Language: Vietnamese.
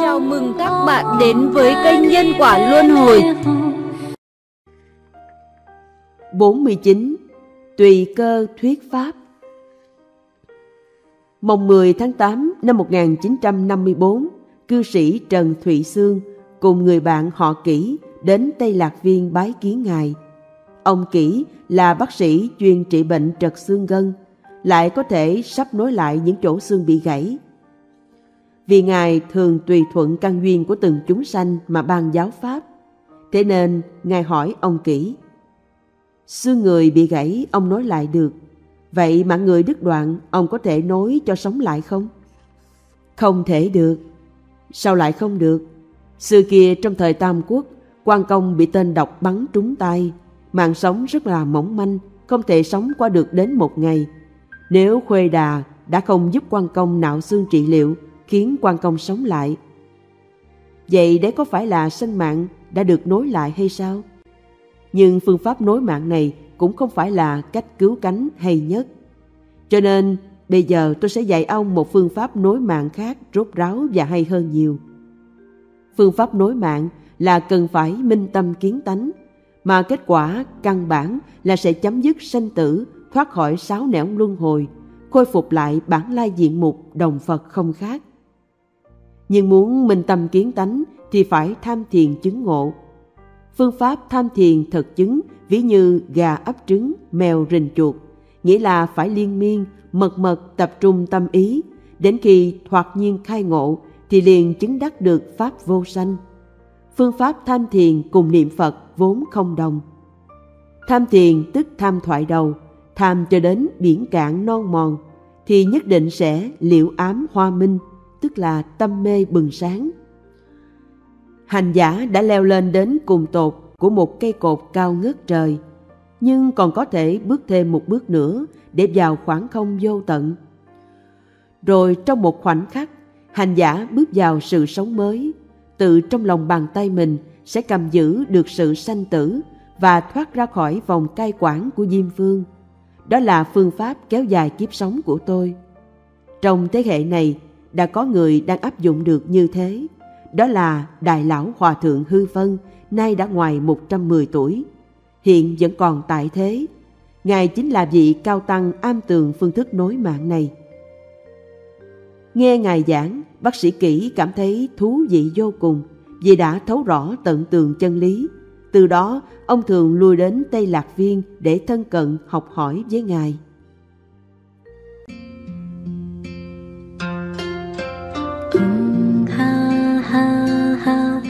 Chào mừng các bạn đến với kênh Nhân Quả Luân Hồi 49. Tùy cơ thuyết pháp Mồng 10 tháng 8 năm 1954, cư sĩ Trần Thụy Sương cùng người bạn họ Kỷ đến Tây Lạc Viên bái kiến Ngài. Ông Kỷ là bác sĩ chuyên trị bệnh trật xương gân, lại có thể sắp nối lại những chỗ xương bị gãy. Vì Ngài thường tùy thuận căn duyên của từng chúng sanh mà ban giáo pháp. Thế nên Ngài hỏi ông kỹ Xương người bị gãy ông nối lại được, vậy mà người đứt đoạn ông có thể nối cho sống lại không? Không thể được. Sao lại không được? Xưa kia trong thời Tam Quốc, quan công bị tên độc bắn trúng tay, mạng sống rất là mỏng manh, không thể sống qua được đến một ngày. Nếu Khuê Đà đã không giúp quan công nạo xương trị liệu, khiến quan công sống lại. Vậy đấy có phải là sinh mạng đã được nối lại hay sao? Nhưng phương pháp nối mạng này cũng không phải là cách cứu cánh hay nhất. Cho nên bây giờ tôi sẽ dạy ông một phương pháp nối mạng khác rốt ráo và hay hơn nhiều. Phương pháp nối mạng là cần phải minh tâm kiến tánh, mà kết quả căn bản là sẽ chấm dứt sinh tử, thoát khỏi sáu nẻo luân hồi, khôi phục lại bản lai diện mục đồng Phật không khác. Nhưng muốn minh tâm kiến tánh thì phải tham thiền chứng ngộ. Phương pháp tham thiền thật chứng ví như gà ấp trứng, mèo rình chuột, nghĩa là phải liên miên, mật mật tập trung tâm ý, đến khi thoạt nhiên khai ngộ thì liền chứng đắc được pháp vô sanh. Phương pháp tham thiền cùng niệm Phật vốn không đồng. Tham thiền tức tham thoại đầu, tham cho đến biển cạn non mòn, thì nhất định sẽ liễu ám hoa minh, tức là tâm mê bừng sáng. Hành giả đã leo lên đến cùng tột của một cây cột cao ngất trời, nhưng còn có thể bước thêm một bước nữa để vào khoảng không vô tận. Rồi trong một khoảnh khắc, hành giả bước vào sự sống mới, tự trong lòng bàn tay mình sẽ cầm giữ được sự sanh tử và thoát ra khỏi vòng cai quản của Diêm Phương. Đó là phương pháp kéo dài kiếp sống của tôi. Trong thế hệ này, đã có người đang áp dụng được như thế. Đó là Đại Lão Hòa Thượng Hư Phân, nay đã ngoài 110 tuổi. Hiện vẫn còn tại thế. Ngài chính là vị cao tăng am tường phương thức nối mạng này. Nghe Ngài giảng, bác sĩ kỹ cảm thấy thú vị vô cùng vì đã thấu rõ tận tường chân lý. Từ đó, ông thường lui đến Tây Lạc Viên để thân cận học hỏi với Ngài. Ha ha ha,